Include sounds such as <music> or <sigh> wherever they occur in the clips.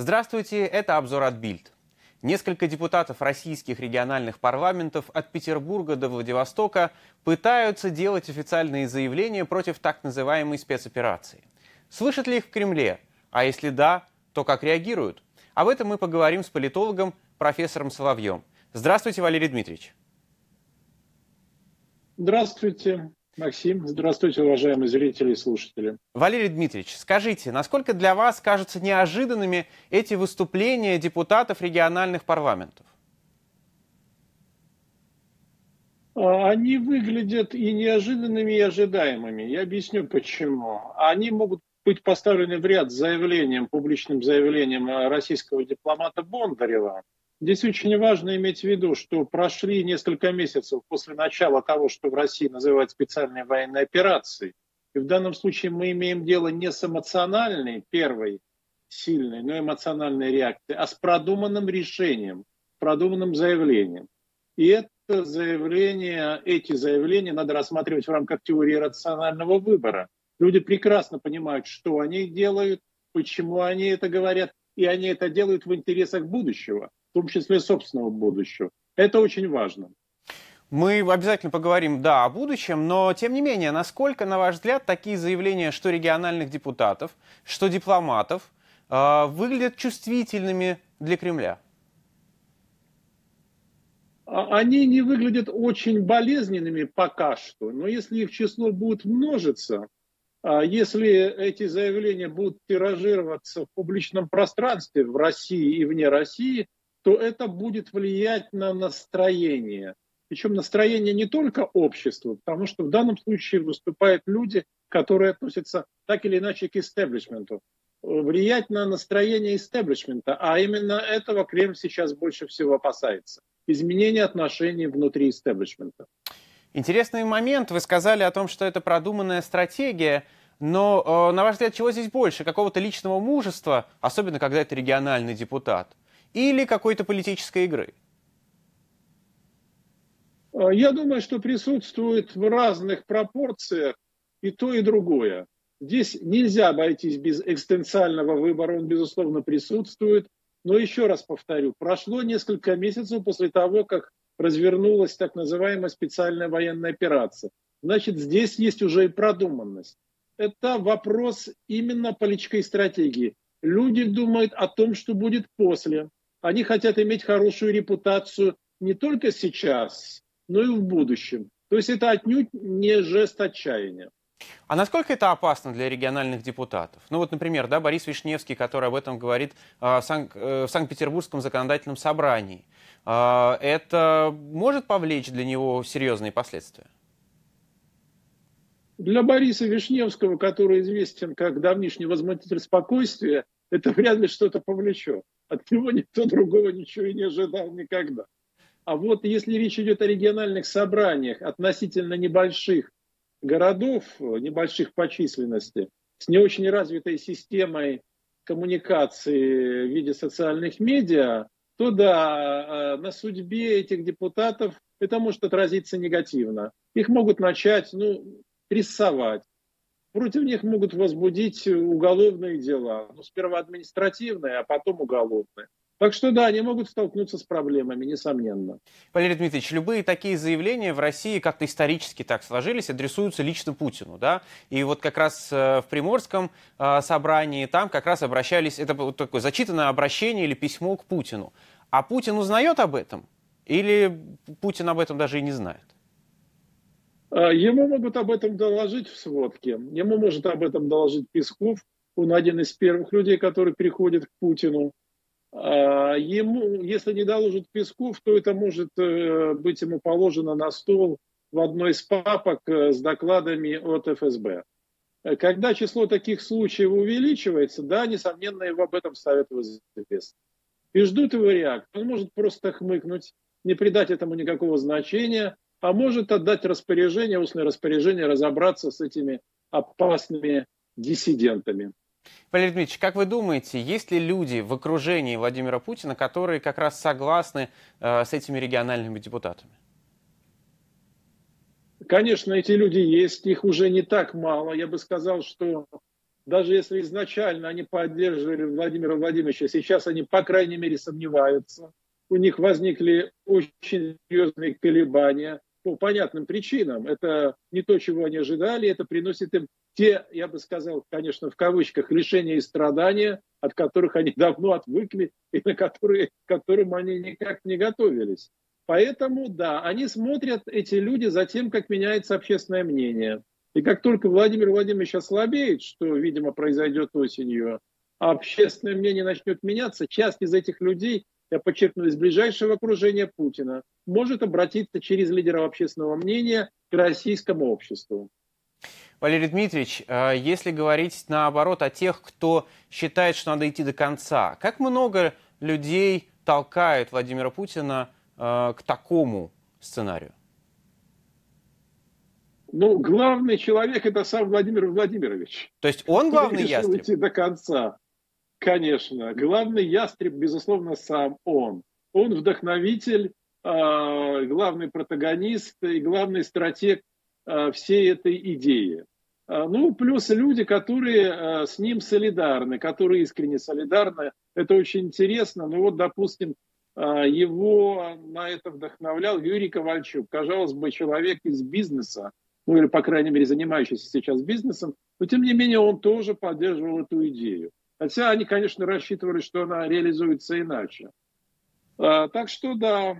Здравствуйте, это обзор от Бильд. Несколько депутатов российских региональных парламентов от Петербурга до Владивостока пытаются делать официальные заявления против так называемой спецоперации. Слышат ли их в Кремле? А если да, то как реагируют? Об этом мы поговорим с политологом профессором Соловьем. Здравствуйте, Валерий Дмитриевич. Здравствуйте. Максим, здравствуйте, уважаемые зрители и слушатели. Валерий Дмитриевич, скажите, насколько для вас кажутся неожиданными эти выступления депутатов региональных парламентов? А, они выглядят и неожиданными, и ожидаемыми. Я объясню почему. Они могут быть поставлены в ряд с заявлением, публичным заявлением российского дипломата Бондарева, Здесь очень важно иметь в виду, что прошли несколько месяцев после начала того, что в России называют специальной военной операцией. И в данном случае мы имеем дело не с эмоциональной, первой, сильной, но эмоциональной реакцией, а с продуманным решением, продуманным заявлением. И это заявление, эти заявления надо рассматривать в рамках теории рационального выбора. Люди прекрасно понимают, что они делают, почему они это говорят, и они это делают в интересах будущего в том числе собственного будущего. Это очень важно. Мы обязательно поговорим, да, о будущем, но тем не менее, насколько, на ваш взгляд, такие заявления, что региональных депутатов, что дипломатов, э, выглядят чувствительными для Кремля? А, они не выглядят очень болезненными пока что, но если их число будет множиться, а если эти заявления будут тиражироваться в публичном пространстве в России и вне России, то это будет влиять на настроение. Причем настроение не только общества, потому что в данном случае выступают люди, которые относятся так или иначе к истеблишменту. Влиять на настроение истеблишмента, а именно этого Кремль сейчас больше всего опасается. Изменение отношений внутри истеблишмента. Интересный момент. Вы сказали о том, что это продуманная стратегия. Но, э, на ваш взгляд, чего здесь больше? Какого-то личного мужества, особенно когда это региональный депутат? Или какой-то политической игры? А, я думаю, что присутствует в разных пропорциях и то, и другое. Здесь нельзя обойтись без экстенциального выбора, он, безусловно, присутствует. Но еще раз повторю, прошло несколько месяцев после того, как развернулась так называемая специальная военная операция. Значит, здесь есть уже и продуманность. Это вопрос именно политической стратегии. Люди думают о том, что будет после. Они хотят иметь хорошую репутацию не только сейчас, но и в будущем. То есть это отнюдь не жест отчаяния. А насколько это опасно для региональных депутатов? Ну вот, например, да, Борис Вишневский, который об этом говорит э, в, Санк- э, в Санкт-Петербургском законодательном собрании. Э, это может повлечь для него серьезные последствия? Для Бориса Вишневского, который известен как давнишний возмутитель спокойствия, это вряд ли что-то повлечет. От него никто другого ничего и не ожидал никогда. А вот если речь идет о региональных собраниях относительно небольших городов, небольших по численности, с не очень развитой системой коммуникации в виде социальных медиа, то да, на судьбе этих депутатов это может отразиться негативно. Их могут начать ну, прессовать, против них могут возбудить уголовные дела. Ну, сперва административные, а потом уголовные. Так что да, они могут столкнуться с проблемами, несомненно. Валерий Дмитриевич, любые такие заявления в России как-то исторически так сложились, адресуются лично Путину, да? И вот как раз э, в Приморском э, собрании там как раз обращались, это вот такое зачитанное обращение или письмо к Путину. А Путин узнает об этом? Или Путин об этом даже и не знает? А, ему могут об этом доложить в сводке. Ему может об этом доложить Песков. Он один из первых людей, который приходит к Путину. А, ему, если не доложит Песков, то это может э, быть ему положено на стол в одной из папок э, с докладами от ФСБ. Когда число таких случаев увеличивается, да, несомненно, его об этом ставят в известность. И ждут его реакцию. Он может просто хмыкнуть, не придать этому никакого значения – а может отдать распоряжение, устное распоряжение, разобраться с этими опасными диссидентами. Валерий Дмитриевич, как вы думаете, есть ли люди в окружении Владимира Путина, которые как раз согласны э, с этими региональными депутатами? Конечно, эти люди есть, их уже не так мало. Я бы сказал, что даже если изначально они поддерживали Владимира Владимировича, сейчас они, по крайней мере, сомневаются. У них возникли очень серьезные колебания по понятным причинам. Это не то, чего они ожидали, это приносит им те, я бы сказал, конечно, в кавычках, лишения и страдания, от которых они давно отвыкли и на которые, к которым они никак не готовились. Поэтому, да, они смотрят, эти люди, за тем, как меняется общественное мнение. И как только Владимир Владимирович ослабеет, что, видимо, произойдет осенью, а общественное мнение начнет меняться, часть из этих людей, я подчеркну, из ближайшего окружения Путина, может обратиться через лидеров общественного мнения к российскому обществу. Валерий Дмитриевич, э, если говорить наоборот о тех, кто считает, что надо идти до конца, как много людей толкают Владимира Путина э, к такому сценарию? Ну, главный человек это сам Владимир Владимирович. То есть он главный ястреб? идти до конца. Конечно. Главный ястреб, безусловно, сам он. Он вдохновитель, главный протагонист и главный стратег Э, всей этой идеи. Э, ну, плюс люди, которые э, с ним солидарны, которые искренне солидарны. Это очень интересно. Ну вот, допустим, его на это вдохновлял Юрий Ковальчук. Казалось бы, человек из бизнеса, ну или, по крайней мере, занимающийся сейчас бизнесом, но, тем не менее, он тоже поддерживал эту идею. Хотя они, конечно, рассчитывали, что она реализуется иначе. А, так что да,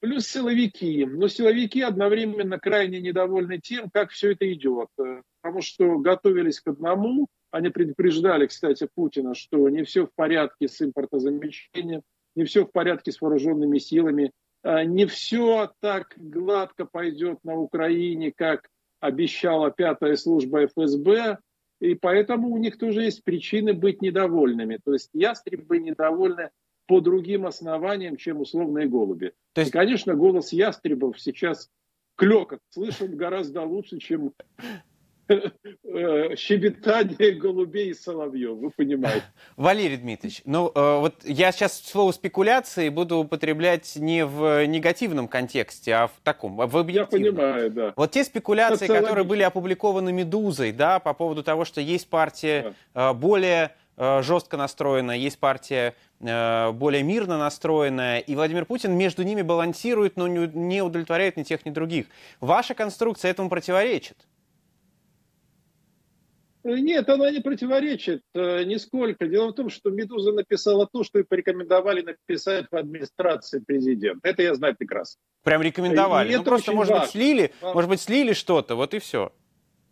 плюс силовики. Но силовики одновременно крайне недовольны тем, как все это идет. Э, потому что готовились к одному. Они предупреждали, кстати, Путина, что не все в порядке с импортозамещением, не все в порядке с вооруженными силами, а не все так гладко пойдет на Украине, как обещала пятая служба ФСБ. И поэтому у них тоже есть причины быть недовольными. То есть ястребы недовольны по другим основаниям, чем условные голуби. То есть... И, конечно, голос ястребов сейчас клекот слышен гораздо лучше, чем э, щебетание голубей и соловьев, вы понимаете. <laughs> Валерий Дмитриевич, ну э, вот я сейчас слово спекуляции буду употреблять не в негативном контексте, а в таком, в объективном. Я понимаю, да. Вот те спекуляции, которые были опубликованы «Медузой», да, по поводу того, что есть партия да. Э, более Э, жестко настроенная, есть партия э, более мирно настроенная, и Владимир Путин между ними балансирует, но не удовлетворяет ни тех, ни других. Ваша конструкция этому противоречит? Нет, она не противоречит э, нисколько. Дело в том, что «Медуза» написала то, что и порекомендовали написать в администрации президента. Это я знаю прекрасно. Прям рекомендовали? И ну, просто, может важно. быть, слили, может быть, слили что-то, вот и все.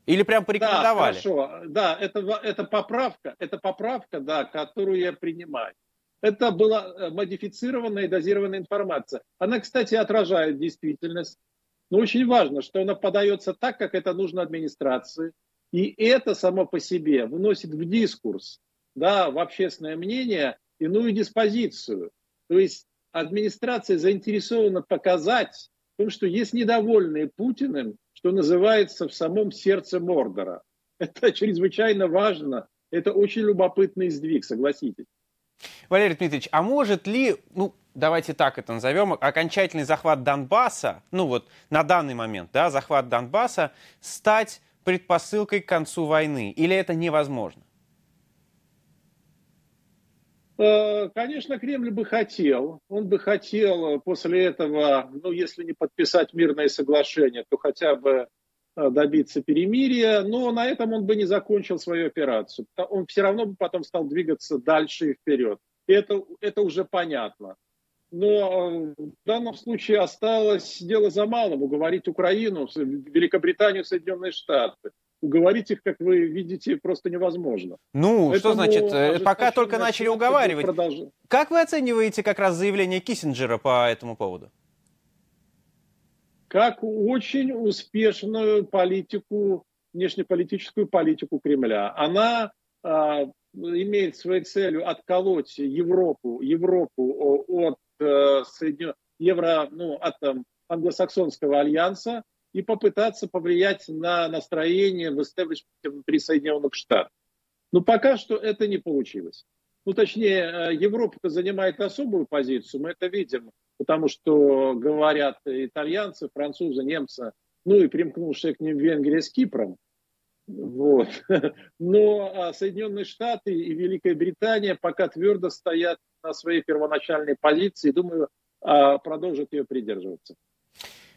Или прям порекомендовали? Да, хорошо. Да, это, это поправка, это поправка, да, которую я принимаю. Это была э, модифицированная и дозированная информация. Она, кстати, отражает действительность. Но очень важно, что она подается так, как это нужно администрации. И это само по себе вносит в дискурс, да, в общественное мнение иную диспозицию. То есть администрация заинтересована показать в том, что есть недовольные Путиным, что называется, в самом сердце Мордора. Это <laughs> чрезвычайно важно. Это очень любопытный сдвиг, согласитесь. Валерий Дмитриевич, а может ли, ну, давайте так это назовем, окончательный захват Донбасса, ну вот на данный момент, да, захват Донбасса, стать предпосылкой к концу войны? Или это невозможно? Э, конечно, Кремль бы хотел. Он бы хотел после этого, ну, если не подписать мирное соглашение, то хотя бы э, добиться перемирия, но на этом он бы не закончил свою операцию. Он все равно бы потом стал двигаться дальше и вперед. Это, это уже понятно. Но э, в данном случае осталось дело за малым уговорить Украину, Великобританию, Соединенные Штаты уговорить их, как вы видите, просто невозможно. Ну, Поэтому что значит, э, пока только начали уговаривать. Продолжим. Как вы оцениваете как раз заявление Киссинджера по этому поводу? Как очень успешную политику, внешнеполитическую политику Кремля. Она а, имеет своей целью отколоть Европу, Европу от а, Соединен... Евро, ну, от там, англосаксонского альянса, и попытаться повлиять на настроение в истеблишменте внутри Соединенных Штатов. Но пока что это не получилось. Ну, точнее, э, Европа занимает особую позицию, мы это видим, потому что говорят итальянцы, французы, немцы, ну и примкнувшие к ним Венгрия с Кипром. Вот. <laughs> Но а, Соединенные Штаты и Великая Британия пока твердо стоят на своей первоначальной позиции. Думаю, а, продолжат ее придерживаться.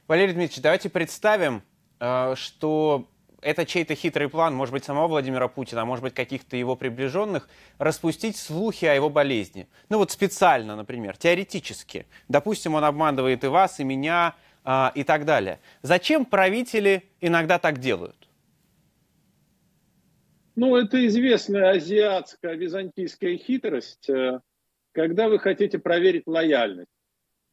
Валерий Дмитриевич, давайте представим, а, что это чей-то хитрый план, может быть, самого Владимира Путина, а может быть, каких-то его приближенных, распустить слухи о его болезни. Ну вот специально, например, теоретически. Допустим, он обманывает и вас, и меня, а, и так далее. Зачем правители иногда так делают? Ну, это известная азиатская византийская хитрость, э, когда вы хотите проверить лояльность.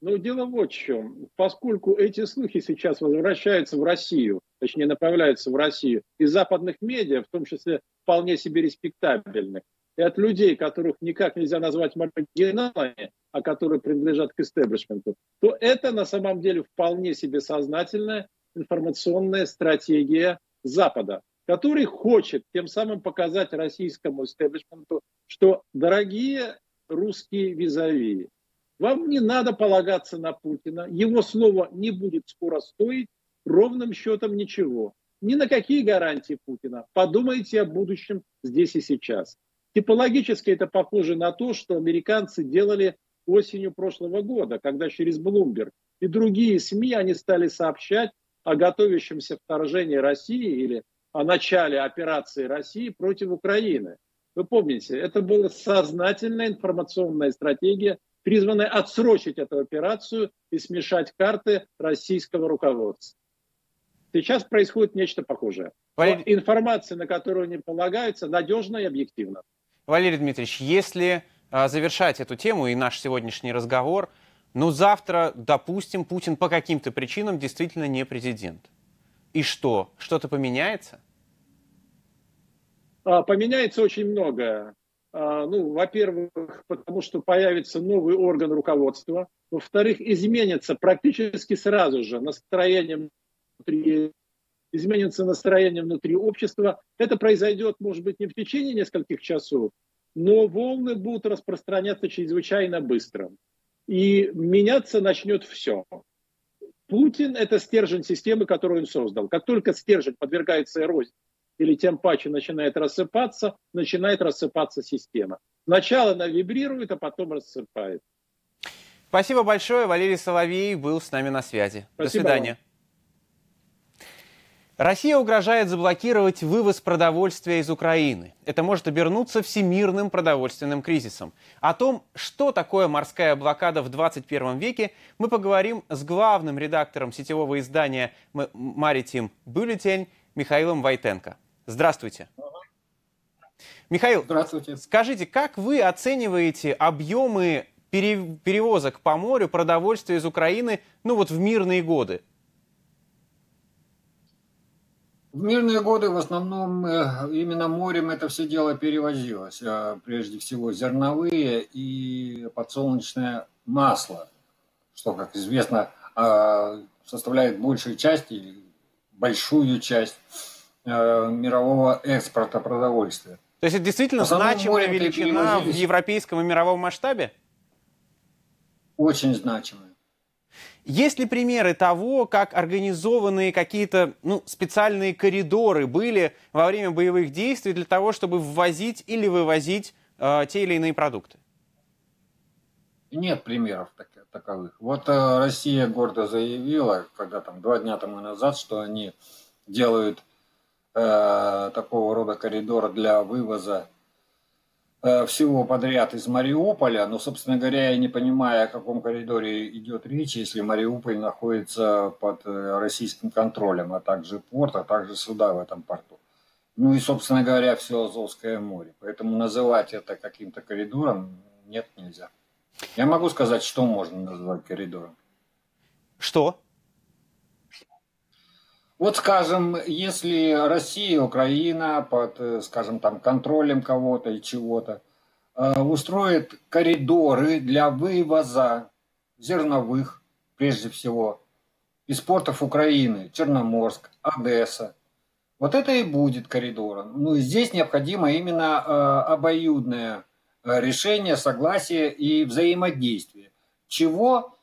Но дело вот в чем. Поскольку эти слухи сейчас возвращаются в Россию, точнее направляются в Россию из западных медиа, в том числе вполне себе респектабельных, и от людей, которых никак нельзя назвать маргиналами, а которые принадлежат к истеблишменту, то это на самом деле вполне себе сознательная информационная стратегия Запада, который хочет тем самым показать российскому истеблишменту, что, дорогие русские визави, вам не надо полагаться на Путина. Его слово не будет скоро стоить ровным счетом ничего. Ни на какие гарантии Путина. Подумайте о будущем здесь и сейчас. Типологически это похоже на то, что американцы делали осенью прошлого года, когда через Bloomberg и другие СМИ они стали сообщать о готовящемся вторжении России или о начале операции России против Украины. Вы помните, это была сознательная информационная стратегия призванная отсрочить эту операцию и смешать карты российского руководства. Сейчас происходит нечто похожее. Валерий... Информация, на которую они полагаются, надежна и объективна. Валерий Дмитриевич, если а, завершать эту тему и наш сегодняшний разговор, ну завтра, допустим, Путин по каким-то причинам действительно не президент. И что? Что-то поменяется? А, поменяется очень многое. А, ну, во-первых, потому что появится новый орган руководства. Во-вторых, изменится практически сразу же настроение внутри, изменится настроение внутри общества. Это произойдет, может быть, не в течение нескольких часов, но волны будут распространяться чрезвычайно быстро. И меняться начнет все. Путин – это стержень системы, которую он создал. Как только стержень подвергается эрозии, или тем паче начинает рассыпаться, начинает рассыпаться система. Сначала она вибрирует, а потом рассыпает. Спасибо большое. Валерий Соловей был с нами на связи. Спасибо До свидания. Вам. Россия угрожает заблокировать вывоз продовольствия из Украины. Это может обернуться всемирным продовольственным кризисом. О том, что такое морская блокада в 21 веке, мы поговорим с главным редактором сетевого издания «Маритим Бюллетень» Михаилом Войтенко. Здравствуйте. Михаил, Здравствуйте. скажите, как вы оцениваете объемы перевозок по морю продовольствия из Украины, ну вот в мирные годы? В мирные годы в основном э, именно морем это все дело перевозилось. А прежде всего зерновые и подсолнечное масло, что, как известно, а, составляет большую часть или большую часть Э, мирового экспорта продовольствия. То есть это действительно значимая величина в европейском и мировом масштабе? Очень значимая. Есть ли примеры того, как организованные какие-то ну, специальные коридоры были во время боевых действий для того, чтобы ввозить или вывозить э, те или иные продукты? Нет примеров так, таковых. Вот э, Россия гордо заявила, когда там два дня тому назад, что они делают Э, такого рода коридор для вывоза всего подряд из Мариуполя, но, собственно говоря, я не понимаю, о каком коридоре идет речь, если Мариуполь находится под э, российским контролем, а также порт, а также суда в этом порту. Ну и, собственно говоря, все Азовское море. Поэтому называть это каким-то коридором нет, нельзя. Я могу сказать, что можно назвать коридором. Что? Вот, скажем, если Россия Украина под, э, скажем, там контролем кого-то и чего-то э, устроит коридоры для вывоза зерновых, прежде всего, из портов Украины, Черноморск, Одесса. Вот это и будет коридором. Ну, здесь необходимо именно э, обоюдное решение, согласие и взаимодействие. Чего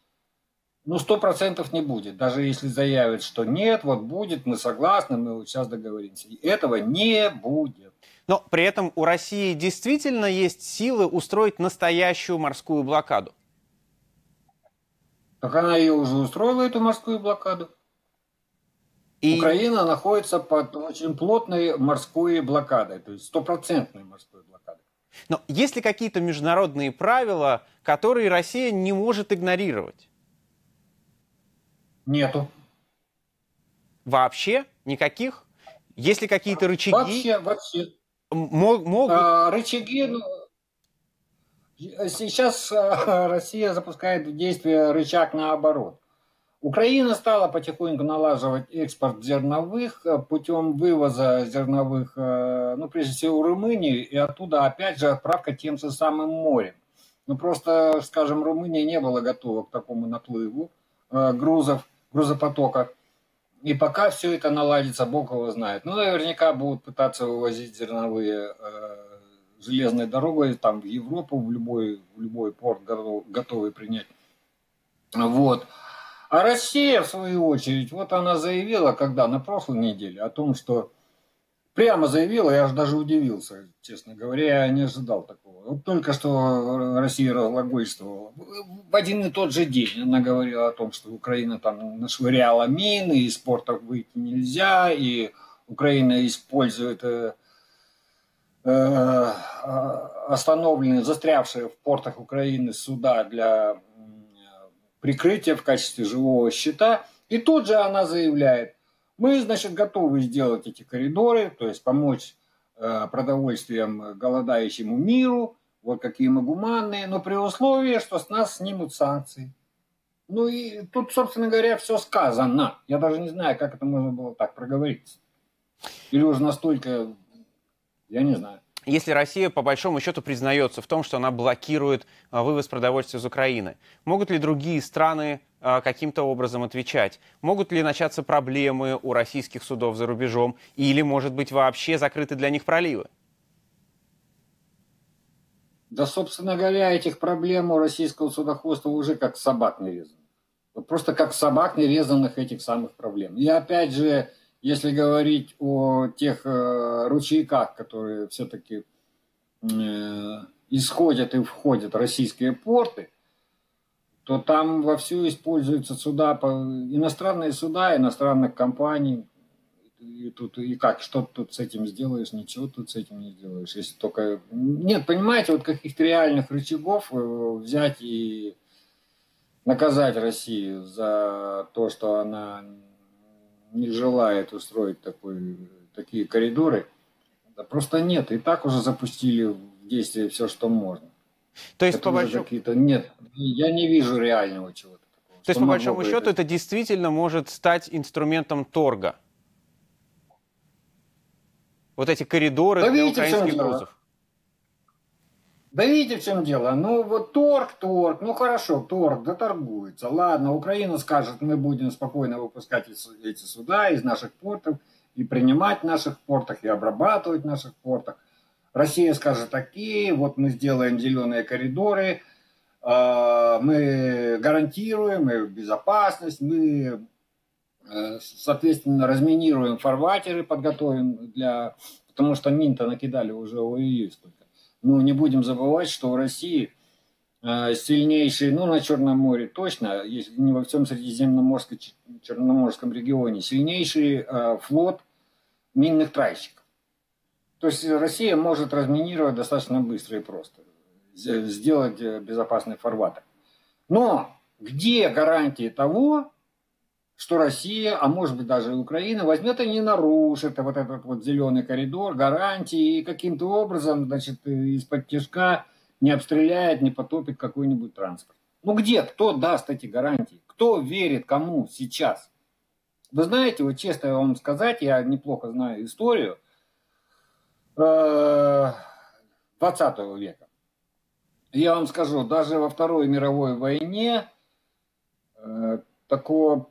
Ну, сто процентов не будет. Даже если заявят, что нет, вот будет, мы согласны, мы вот сейчас договоримся. И этого не будет. Но при этом у России действительно есть силы устроить настоящую морскую блокаду. Так она ее уже устроила, эту морскую блокаду. И... Украина находится под очень плотной морской блокадой, то есть стопроцентной морской блокадой. Но есть ли какие-то международные правила, которые Россия не может игнорировать? Нету. Вообще? Никаких? Есть ли какие-то рычаги? Вообще, вообще. Могут? А, рычаги, ну, сейчас а, <laughs> Россия запускает в действие рычаг наоборот. Украина стала потихоньку налаживать экспорт зерновых э, путем вывоза зерновых, э, ну, прежде всего, в Румынии, и оттуда, опять же, отправка тем же самым морем. Ну, просто, скажем, Румыния не была готова к такому наплыву э, грузов, грузопотока. И пока все это наладится, Бог его знает. Ну, наверняка будут пытаться вывозить зерновые э, железной дорогой там, в Европу, в любой, в любой порт готов, готовый принять. Вот. А Россия, в свою очередь, вот она заявила, когда на прошлой неделе, о том, что прямо заявила, я же даже удивился, честно говоря, я не ожидал такого. Вот только что Россия разглагольствовала. В один и тот же день она говорила о том, что Украина там нашвыряла мины, из порта выйти нельзя, и Украина использует э, э, остановленные, застрявшие в портах Украины суда для прикрытия в качестве живого щита. И тут же она заявляет, мы, значит, готовы сделать эти коридоры, то есть помочь Э, продовольствием голодающему миру, вот какие мы гуманные, но при условии, что с нас снимут санкции. Ну и тут, собственно говоря, все сказано. Я даже не знаю, как это можно было так проговорить. Или уже настолько, я не знаю если Россия по большому счету признается в том, что она блокирует а, вывоз продовольствия из Украины, могут ли другие страны а, каким-то образом отвечать? Могут ли начаться проблемы у российских судов за рубежом? Или, может быть, вообще закрыты для них проливы? Да, собственно говоря, этих проблем у российского судоходства уже как собак нарезано. Просто как собак нарезанных этих самых проблем. И опять же, если говорить о тех э, ручейках, которые все-таки э, исходят и входят в российские порты, то там вовсю используются суда, иностранные суда иностранных компаний. И тут и как, что тут с этим сделаешь? Ничего тут с этим не сделаешь. Если только... Нет, понимаете, вот каких-то реальных рычагов э, взять и наказать Россию за то, что она не желает устроить такой, такие коридоры. Да просто нет. И так уже запустили в действие все, что можно. То есть, это по большому... какие-то... Нет, я не вижу реального чего-то такого. То есть, по большому счету, это... это действительно может стать инструментом торга? Вот эти коридоры да, для украинских грузов. Да видите, в чем дело? Ну, вот торг, торг, ну хорошо, торг, да торгуется. Ладно, Украина скажет, мы будем спокойно выпускать эти суда из наших портов и принимать в наших портах, и обрабатывать в наших портах. Россия скажет, окей, вот мы сделаем зеленые коридоры, а, мы гарантируем безопасность, мы, э, соответственно, разминируем фарватеры, подготовим для... Потому что мин-то накидали уже ой-ой-ой. Ну, не будем забывать, что в России э, сильнейший, ну, на Черном море точно, если не во всем Средиземноморском, Черноморском регионе, сильнейший э, флот минных тральщиков. То есть Россия может разминировать достаточно быстро и просто, сделать э, безопасный фарватер. Но где гарантии того, что Россия, а может быть даже Украина, возьмет и не нарушит вот этот вот зеленый коридор, гарантии, и каким-то образом, значит, из-под тяжка не обстреляет, не потопит какой-нибудь транспорт. Ну где, кто даст эти гарантии? Кто верит кому сейчас? Вы знаете, вот честно вам сказать, я неплохо знаю историю 20 э, века. Я вам скажу, даже во Второй мировой войне э, такого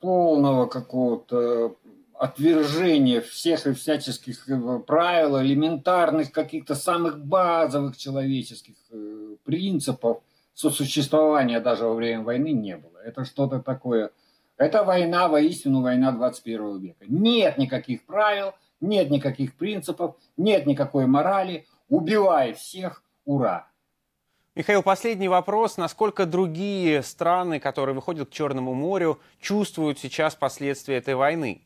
полного какого-то отвержения всех и всяческих э, правил, элементарных каких-то самых базовых человеческих э, принципов сосуществования даже во время войны не было. Это что-то такое. Это война, воистину война 21 века. Нет никаких правил, нет никаких принципов, нет никакой морали. Убивай всех, ура! Михаил, последний вопрос. Насколько другие страны, которые выходят к Черному морю, чувствуют сейчас последствия этой войны?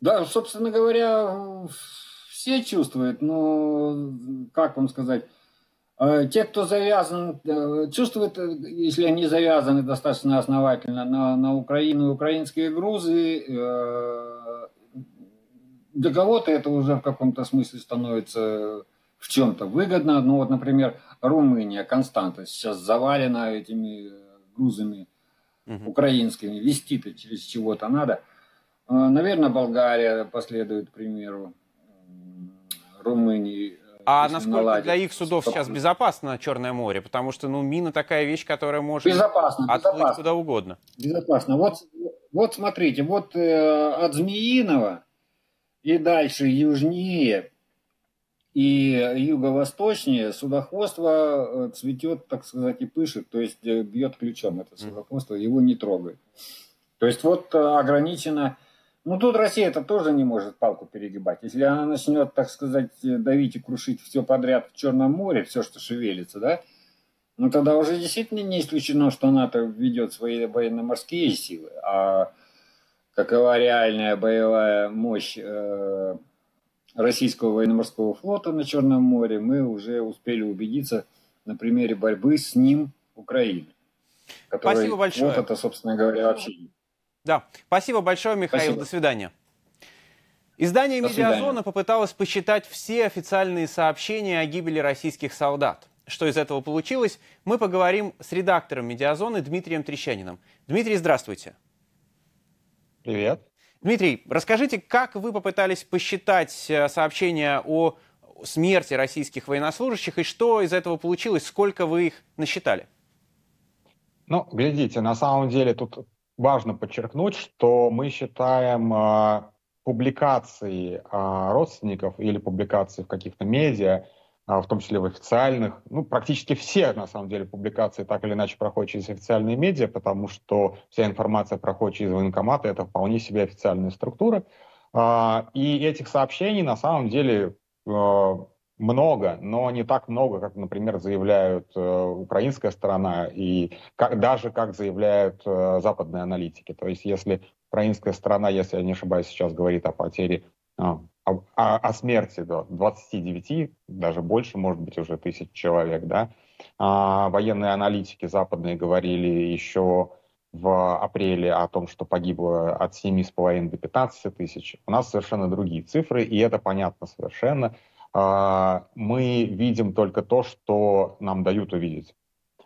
Да, собственно говоря, все чувствуют, но, как вам сказать, э, те, кто завязан, э, чувствуют, э, если они завязаны достаточно основательно на, на Украину и украинские грузы, для кого-то это уже в каком-то смысле становится в чем-то выгодно. Ну вот, например, Румыния, Константа сейчас завалена этими грузами угу. украинскими. Вести-то через чего-то надо. Наверное, Болгария последует примеру Румынии. Э, а насколько наладить. для их судов сейчас безопасно Черное море? Потому что, ну, мина такая вещь, которая может безопасно, отплыть безопасно. куда угодно. Безопасно. Вот, вот смотрите, вот э, от Змеиного и дальше южнее и юго-восточнее судоходство э, цветет, так сказать, и пышет, то есть э, бьет ключом это судоходство, его не трогает. То есть вот ограничено ну, тут Россия это тоже не может палку перегибать. Если она начнет, так сказать, давить и крушить все подряд в Черном море, все, что шевелится, да, ну, тогда уже действительно не исключено, что НАТО ведет свои военно-морские силы. А какова реальная боевая мощь э, российского военно-морского флота на Черном море, мы уже успели убедиться на примере борьбы с ним Украины. Спасибо большое. Вот это, собственно говоря, вообще да, спасибо большое, Михаил. Спасибо. До свидания. Издание До «Медиазона» свидания. попыталось посчитать все официальные сообщения о гибели российских солдат. Что из этого получилось, мы поговорим с редактором «Медиазоны» Дмитрием Трещаниным. Дмитрий, здравствуйте. Привет. Дмитрий, расскажите, как вы попытались посчитать э, сообщения о смерти российских военнослужащих и что из этого получилось, сколько вы их насчитали? Ну, глядите, на самом деле тут важно подчеркнуть, что мы считаем э, публикации э, родственников или публикации в каких-то медиа, в том числе в официальных, ну, практически все, на самом деле, публикации так или иначе проходят через официальные медиа, потому что вся информация проходит через военкоматы, это вполне себе официальные структуры. Э, и этих сообщений, на самом деле, э, много, но не так много, как, например, заявляют э, украинская сторона и как, даже как заявляют э, западные аналитики. То есть если украинская сторона, если я не ошибаюсь, сейчас говорит о потере, э, о, о, смерти до 29, даже больше, может быть, уже тысяч человек, да, а военные аналитики западные говорили еще в апреле о том, что погибло от 7,5 до 15 тысяч. У нас совершенно другие цифры, и это понятно совершенно. А, мы видим только то, что нам дают увидеть.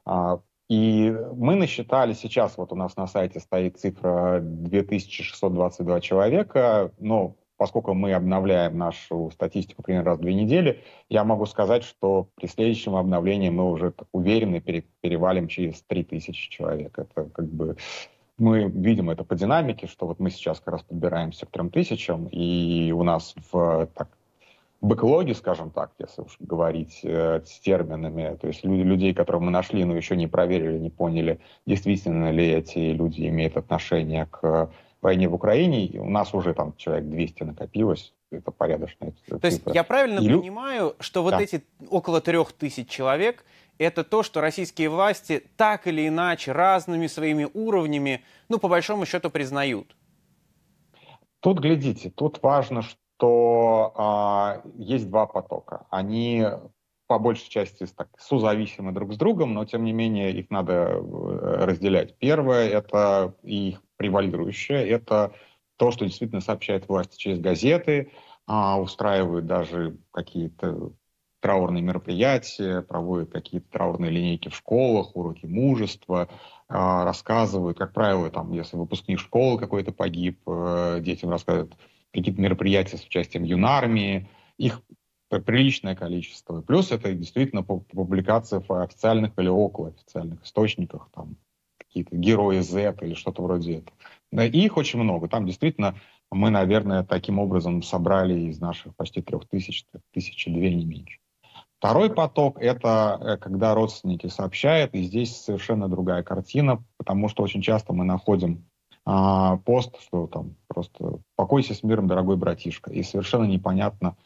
А, и мы насчитали сейчас, вот у нас на сайте стоит цифра 2622 человека, но поскольку мы обновляем нашу статистику примерно раз в две недели, я могу сказать, что при следующем обновлении мы уже уверенно перевалим через 3000 человек. Это как бы мы видим это по динамике, что вот мы сейчас как раз подбираемся к 3000, и у нас в так, бэклоги, скажем так, если уж говорить э, с терминами, то есть люди, людей, которых мы нашли, но еще не проверили, не поняли, действительно ли эти люди имеют отношение к войне в Украине, у нас уже там человек 200 накопилось, это порядочная цифра. То есть я правильно и... понимаю, что вот да. эти около трех тысяч человек, это то, что российские власти так или иначе разными своими уровнями, ну, по большому счету, признают? Тут, глядите, тут важно, что то а, есть два потока. Они по большей части так, созависимы друг с другом, но тем не менее их надо э, разделять. Первое это их превалирующее, это то, что действительно сообщает власти через газеты, а, устраивают даже какие-то траурные мероприятия, проводят какие-то траурные линейки в школах, уроки мужества, а, рассказывают, как правило, там, если выпускник школы какой-то погиб, э, детям рассказывают какие-то мероприятия с участием юнармии, их приличное количество. Плюс это действительно публикации в официальных или около официальных источниках, там какие-то герои Z или что-то вроде этого. Да, их очень много. Там действительно мы, наверное, таким образом собрали из наших почти трех тысяч, тысячи две, не меньше. Второй поток – это э, когда родственники сообщают, и здесь совершенно другая картина, потому что очень часто мы находим а, пост, что там просто «покойся с миром, дорогой братишка», и совершенно непонятно,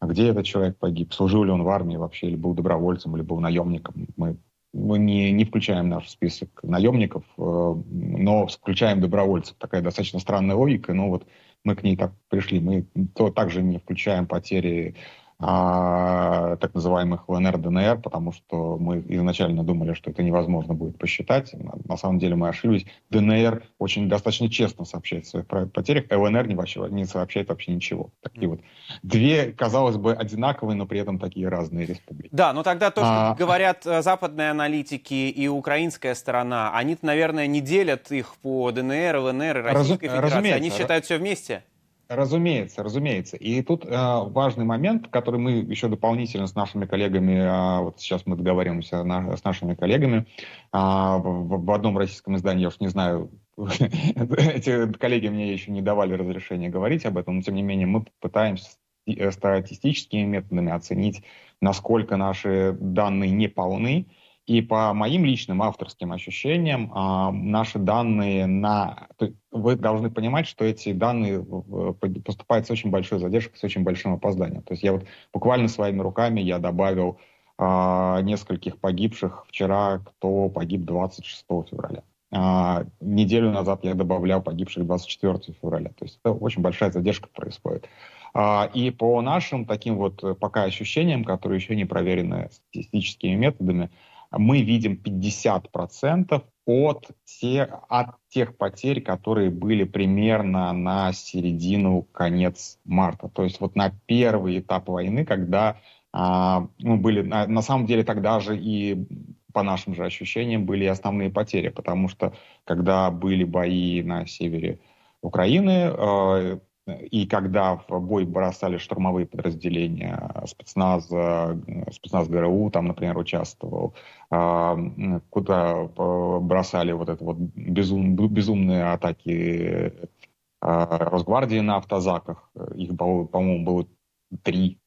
где этот человек погиб, служил ли он в армии вообще, или был добровольцем, или был наемником. Мы, мы не, не включаем наш список наемников, э, но включаем добровольцев. Такая достаточно странная логика, но вот мы к ней так пришли. Мы то также не включаем потери а, так называемых ЛНР, ДНР, потому что мы изначально думали, что это невозможно будет посчитать. На самом деле мы ошиблись. ДНР очень достаточно честно сообщает о своих потерях, ЛНР не, вообще, не сообщает вообще ничего. Такие вот две, казалось бы, одинаковые, но при этом такие разные республики. Да, но тогда то, что а... говорят э, западные аналитики и украинская сторона, они наверное, не делят их по ДНР, ЛНР и Российской Разу... Федерации. Они считают все вместе? Разумеется, разумеется. И тут э, важный момент, который мы еще дополнительно с нашими коллегами, э, вот сейчас мы договариваемся на, с нашими коллегами, э, в, в одном российском издании, я уж не знаю, <laughs> эти коллеги мне еще не давали разрешения говорить об этом, но тем не менее мы пытаемся э, статистическими методами оценить, насколько наши данные не полны, и по моим личным авторским ощущениям, а, наши данные на... Вы должны понимать, что эти данные поступают с очень большой задержкой, с очень большим опозданием. То есть я вот буквально своими руками я добавил а, нескольких погибших вчера, кто погиб 26 февраля. А, неделю назад я добавлял погибших 24 февраля. То есть это очень большая задержка происходит. И по нашим таким вот пока ощущениям, которые еще не проверены статистическими методами, мы видим 50% от, те, от тех потерь, которые были примерно на середину, конец марта. То есть вот на первый этап войны, когда а, ну, были, на, на самом деле тогда же и по нашим же ощущениям были основные потери, потому что когда были бои на севере Украины, э, и когда в бой бросали штурмовые подразделения спецназа, спецназ ГРУ, там, например, участвовал, а, куда бросали вот это вот безум, безумные атаки Росгвардии на автозаках, их, по-моему, было три,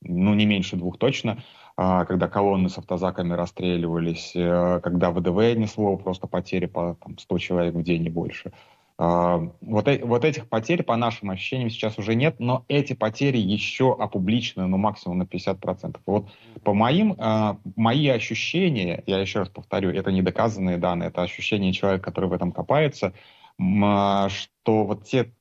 ну, не меньше двух точно, а, когда колонны с автозаками расстреливались, э, когда ВДВ несло просто потери по там, 100 человек в день и больше – вот, э, вот этих потерь, по нашим ощущениям, сейчас уже нет, но эти потери еще опубличены, ну, максимум на 50%. Вот по моим, а, мои ощущения, я еще раз повторю, это не доказанные данные, это ощущение человека, который в этом копается, а, что вот те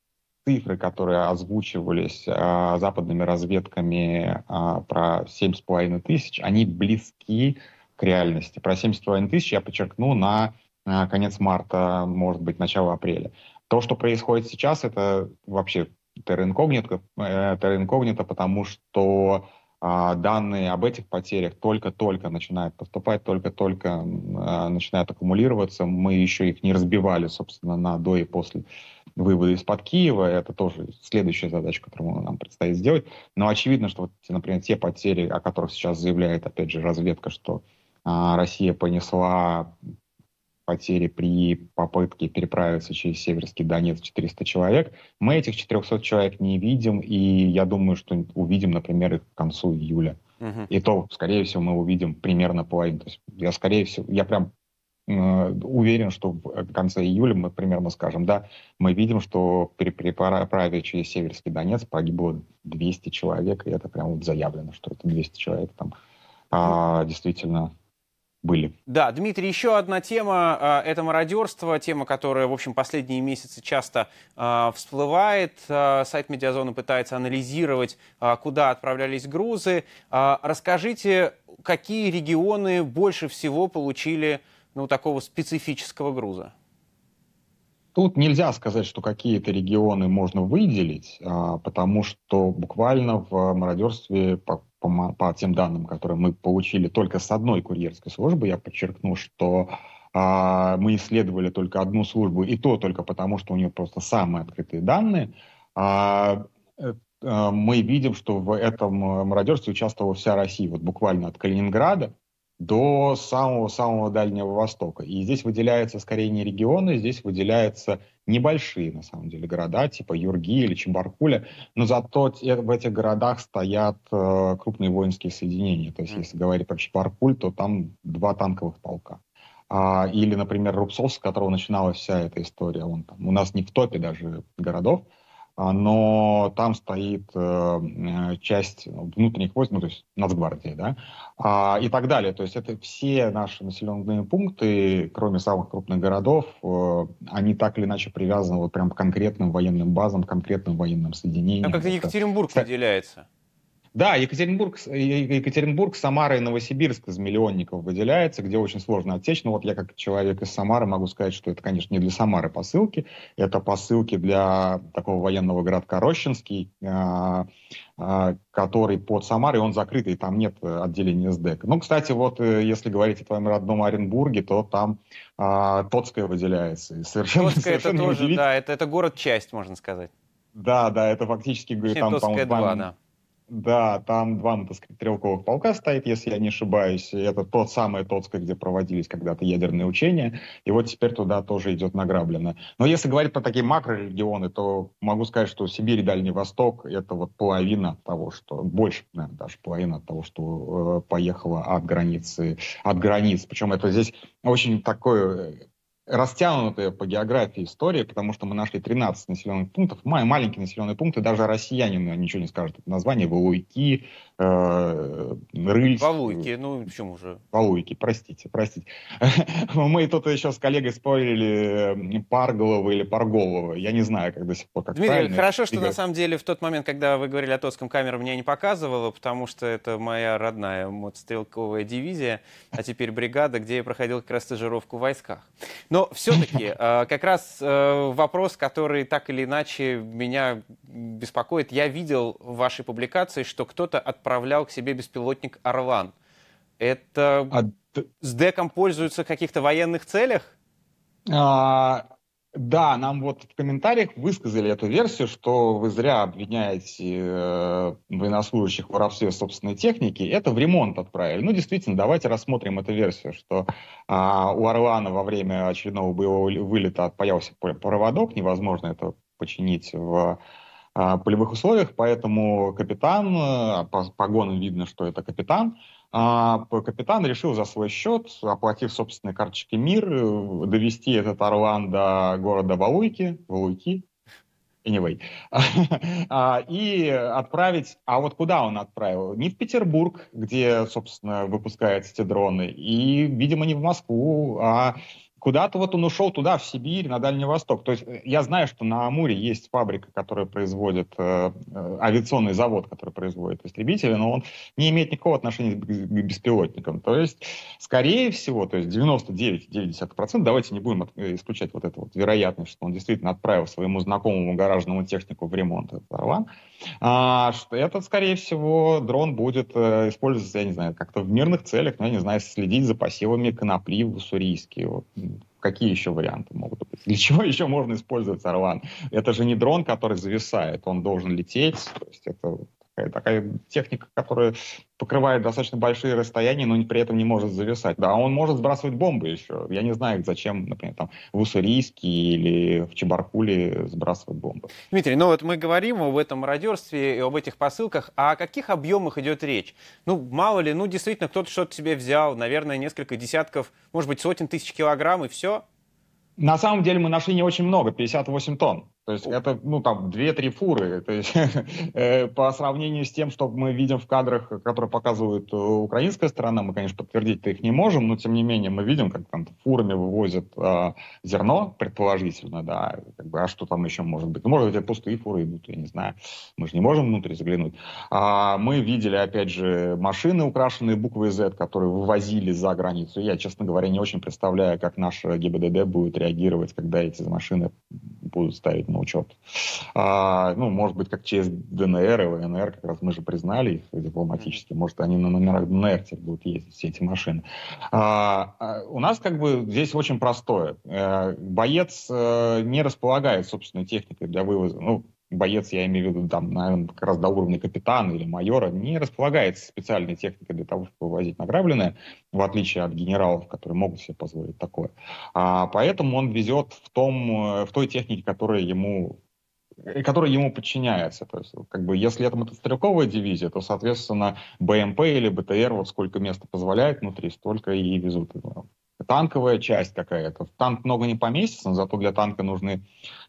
цифры, которые озвучивались западными разведками про 7,5 тысяч, они близки к реальности. Про 7,5 тысяч я подчеркну на конец марта, может быть, начало апреля. То, что происходит сейчас, это вообще терра инкогнито, э, потому что а, данные об этих потерях только-только начинают поступать, только-только а, начинают аккумулироваться. Мы еще их не разбивали, собственно, на до и после вывода из-под Киева. Это тоже следующая задача, которую нам предстоит сделать. Но очевидно, что, вот, например, те потери, о которых сейчас заявляет, опять же, разведка, что а, Россия понесла потери при попытке переправиться через Северский Донец 400 человек. Мы этих 400 человек не видим, и я думаю, что увидим, например, их к концу июля. Uh-huh. И то, скорее всего, мы увидим примерно половину. То есть я, скорее всего, я прям э, уверен, что в конце июля мы примерно скажем, да, мы видим, что при переправе через Северский Донец погибло 200 человек, и это прям вот заявлено, что это 200 человек там а, действительно были. Да, Дмитрий, еще одна тема а, – это мародерство, тема, которая, в общем, последние месяцы часто э, всплывает. Э, сайт Медиазона пытается анализировать, куда отправлялись грузы. Расскажите, какие регионы больше всего получили ну, такого специфического груза? Тут нельзя сказать, что какие-то регионы можно выделить, потому что буквально в мародерстве по, по тем данным, которые мы получили только с одной курьерской службы, я подчеркну, что а, мы исследовали только одну службу, и то только потому, что у нее просто самые открытые данные, а, э, мы видим, что в этом мародерстве участвовала вся Россия, вот буквально от Калининграда до самого-самого Дальнего Востока. И здесь выделяются скорее не регионы, здесь выделяются небольшие, на самом деле, города, типа Юрги или Чебаркуля, но зато в этих городах стоят э, крупные воинские соединения. То есть, если говорить про Чебаркуль, то там два танковых полка. А, или, например, Рубцов, с которого начиналась вся эта история. Он там, у нас не в топе даже городов, но там стоит э, часть внутренних войск, ну, то есть Нацгвардии, да, а, и так далее. То есть это все наши населенные пункты, кроме самых крупных городов, э, они так или иначе привязаны вот прям к конкретным военным базам, конкретным военным соединениям. А как-то Екатеринбург выделяется. Да, Екатеринбург, Екатеринбург, Самара и Новосибирск из миллионников выделяется, где очень сложно отсечь. Но вот я как человек из Самары могу сказать, что это, конечно, не для Самары посылки, это посылки для такого военного городка Рощинский, а, а, который под Самарой, он закрытый, там нет отделения СДЭК. Ну, кстати, вот э, если говорить о твоем родном Оренбурге, то там а, Тоцкая выделяется. И совершенно, Тоцкая совершенно это тоже, да, это, это город-часть, можно сказать. Да, да, это фактически... Точнее, там, Тоцкая 2, да. Да, там два мотострелковых полка стоит, если я не ошибаюсь. Это тот самый Тоцко, где проводились когда-то ядерные учения. И вот теперь туда тоже идет награблено. Но если говорить про такие макрорегионы, то могу сказать, что Сибирь и Дальний Восток – это вот половина того, что... Больше, наверное, даже половина того, что э, поехало от границы, от границ. Причем это здесь очень такое растянутая по географии история, потому что мы нашли 13 населенных пунктов, маленькие населенные пункты, даже россияне ничего не скажут. Это название Валуйки, э, Рыльск. Валуйки, ну почему же? Валуйки, простите, простите. <laughs> Мы тут еще с коллегой спорили, э, Парголова или Парголова. Я не знаю, как до сих пор, как Дмитрий, правильно. хорошо, что на самом деле в тот момент, когда вы говорили о Тотском, камера меня не показывала, потому что это моя родная мотострелковая дивизия, а теперь бригада, где я проходил как раз стажировку в войсках. Но все-таки э, как раз э, вопрос, который так или иначе меня беспокоит. Я видел в вашей публикации, что кто-то отправлял к себе беспилотник «Орлан». Это а... с деком пользуются в каких-то военных целях? А, да, нам вот в комментариях высказали эту версию, что вы зря обвиняете э, военнослужащих в воровстве собственной техники. Это в ремонт отправили. Ну, действительно, давайте рассмотрим эту версию, что э, у Орлана во время очередного боевого вылета отпаялся проводок, невозможно это починить в э, полевых условиях, поэтому капитан, э, по погонам видно, что это капитан, а капитан решил за свой счет, оплатив собственной карточкой МИР, э, довести этот Орлан до города Валуйки, Валуйки, anyway, <laughs> а, и отправить, а вот куда он отправил? Не в Петербург, где, собственно, выпускают эти дроны, и, видимо, не в Москву, а куда-то вот он ушел туда, в Сибирь, на Дальний Восток. То есть э, я знаю, что на Амуре есть фабрика, которая производит, э, э, авиационный завод, который производит истребители, но он не имеет никакого отношения к беспилотникам. То есть, скорее всего, то есть 99,9%, давайте не будем исключать вот эту вот вероятность, что он действительно отправил своему знакомому гаражному технику в ремонт этот Орлан, а, что этот, скорее всего, дрон будет э, использоваться, я не знаю, как-то в мирных целях, ну, я не знаю, следить за посевами конопли в Уссурийске. Вот. Какие еще варианты могут быть? Для чего <laughs> еще можно использовать Орлан? Это же не дрон, который зависает, он должен лететь. То есть это такая, такая техника, которая покрывает достаточно большие расстояния, но при этом не может зависать. Да, он может сбрасывать бомбы еще. Я не знаю, зачем, например, там в Уссурийске или в Чебаркуле сбрасывать бомбы. Дмитрий, ну вот мы говорим об этом мародерстве и об этих посылках, а о каких объемах идет речь? Ну, мало ли, ну, действительно, кто-то что-то себе взял, наверное, несколько десятков, может быть, сотен тысяч килограмм, и все? На самом деле мы нашли не очень много, 58 тонн. То есть это, ну, там, 2-3 фуры. То есть, <laughs> э, по сравнению с тем, что мы видим в кадрах, которые показывает э, украинская сторона, мы, конечно, подтвердить-то их не можем, но, тем не менее, мы видим, как там фурами вывозят э, зерно, предположительно, да, как бы, а что там еще может быть? Ну, может быть, это пустые фуры идут, я не знаю. Мы же не можем внутрь заглянуть. А мы видели, опять же, машины, украшенные буквой Z, которые вывозили за границу. Я, честно говоря, не очень представляю, как наша ГИБДД будет реагировать, когда эти машины будут ставить на учет. А, ну, может быть, как через ДНР и ВНР, как раз мы же признали их дипломатически, может, они на номерах ДНР теперь будут ездить, все эти машины. А, а, у нас как бы здесь очень простое. А, боец а, не располагает собственной техникой для вывоза. Ну, боец, я имею в виду, там, наверное, как раз до уровня капитана или майора, не располагает специальной техникой для того, чтобы вывозить награбленное, в отличие от генералов, которые могут себе позволить такое. А, поэтому он везет в, том, в той технике, которая ему которая ему подчиняется. То есть, как бы, если это мотострелковая дивизия, то, соответственно, БМП или БТР, вот сколько места позволяет внутри, столько и везут. Танковая часть какая-то. Танк много не поместится, но зато для танка нужны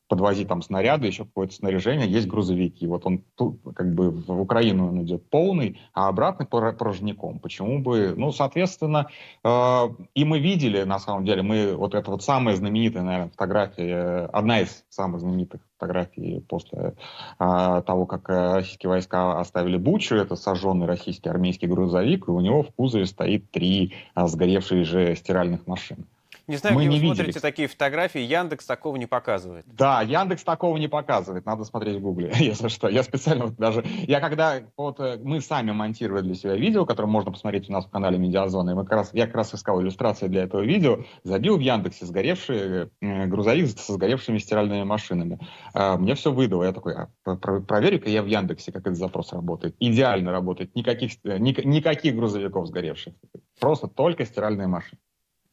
подвозить там снаряды, еще какое-то снаряжение, есть грузовики. Вот он тут, как бы в Украину он идет полный, а обратно порожняком. Почему бы? Ну, соответственно, э, и мы видели, на самом деле, мы вот это вот самая знаменитая, наверное, фотография, одна из самых знаменитых фотографий после э, того, как российские войска оставили Бучу, это сожженный российский армейский грузовик, и у него в кузове стоит три э, сгоревшие же стиральных машины. Не знаю, мы где не вы смотрите такие фотографии, Яндекс такого не показывает. Да, Яндекс такого не показывает, надо смотреть в Гугле, <laughs> если что. Я специально вот даже, я когда, вот э, мы сами монтировали для себя видео, которое можно посмотреть у нас в канале Медиазона, и мы как раз, я как раз искал иллюстрации для этого видео, забил в Яндексе сгоревший э, грузовик со сгоревшими стиральными машинами. Э, мне все выдало, я такой, а, проверю-ка я в Яндексе, как этот запрос работает. Идеально работает, никаких, никаких грузовиков сгоревших, просто только стиральные машины.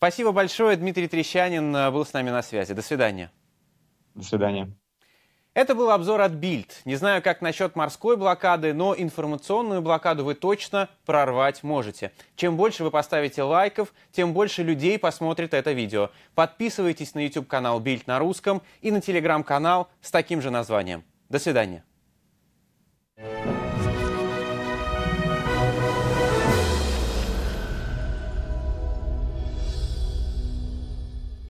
Спасибо большое. Дмитрий Трещанин э, был с нами на связи. До свидания. До свидания. Это был обзор от Бильд. Не знаю, как насчет морской блокады, но информационную блокаду вы точно прорвать можете. Чем больше вы поставите лайков, тем больше людей посмотрит это видео. Подписывайтесь на YouTube-канал Бильд на русском и на телеграм-канал с таким же названием. До свидания.